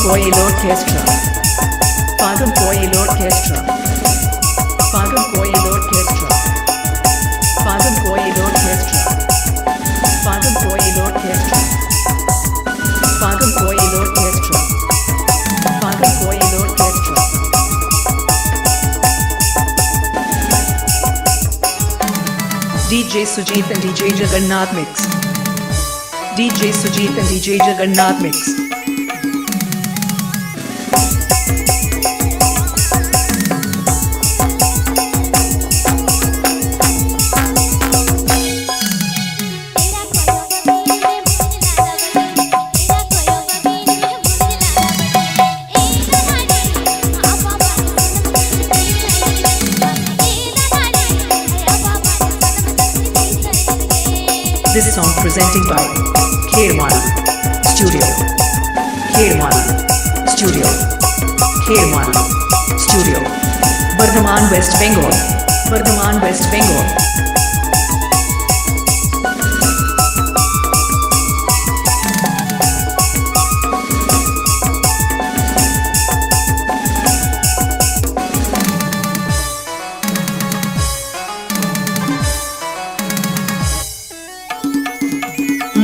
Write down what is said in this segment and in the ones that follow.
Coil Orchestra. Pagam Coil Orchestra. Pagam Coil Orchestra. Pagam Coil Orchestra. Pagam Coil Orchestra. Pagam Coil Orchestra. Pagam Coil Orchestra. DJ Sujit and DJ Jagannath Mix. DJ Sujit and DJ Jagannath Mix. This song presenting by Kherwana Studio. Kherwana Studio. Kherwana Studio. Bardhaman West Bengal. Bardhaman West Bengal.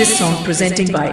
This song presenting by